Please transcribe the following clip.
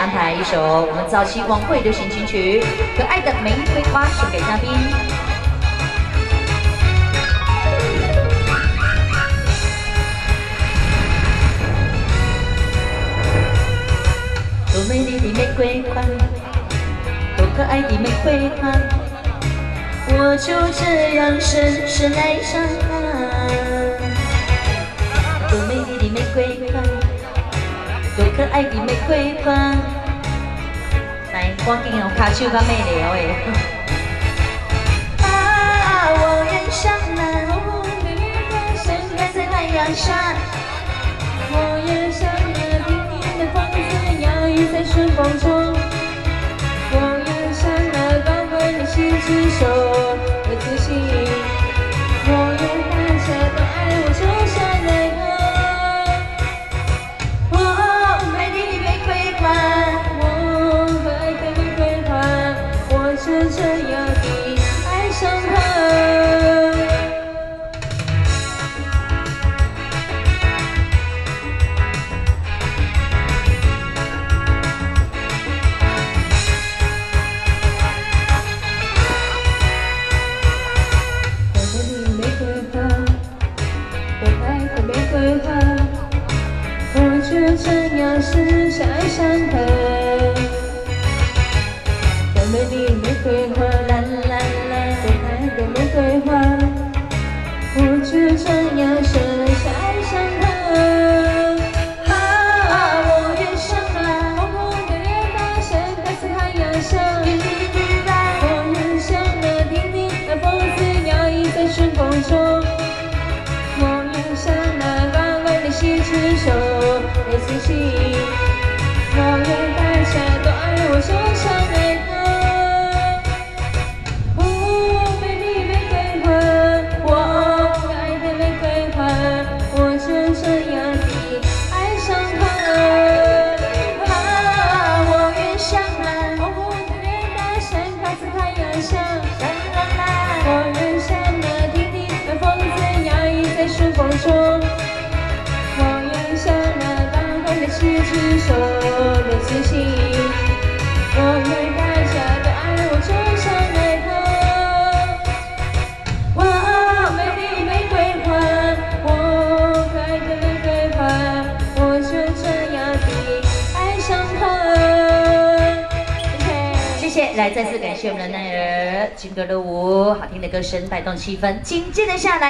安排一首我们早期晚会流行金曲《可爱的玫瑰花》送给嘉宾。多美丽的玫瑰花，多可爱的玫瑰花，我就这样深深爱上它。多美丽的玫瑰花，多可爱的玫瑰花。来，赶紧用卡手甲美丽诶。啊，我愿像那红红的月光，盛开在太阳下。我也像那叮叮的风子，摇曳在春风中。我也像那高贵的星之我就这样深深爱上它。多美丽玫瑰花，啦啦啦，我爱的玫瑰花，我就这样深深爱上它。啊，我愿像那红红的月光，盛开在太阳下。我愿像那叮叮的风子，摇曳在春风中。我愿像那高贵的星之手的自信。我愿大家都爱我，就像爱它。哦，美丽玫瑰花，我爱的玫瑰花，我就这样地爱上它。啊，我愿像那红红的月光，盛开在太阳下。啦啦啦，我愿像那叮叮的风子，摇曳在春风中。高贵的狮子手的自信。我愿大家都爱我，就像爱它。哇，美丽玫瑰花，我可爱的玫瑰花，我就这样的爱上它。谢谢，来再次感谢我们的奈儿情歌热舞，好听的歌声带动气氛，紧接着下来。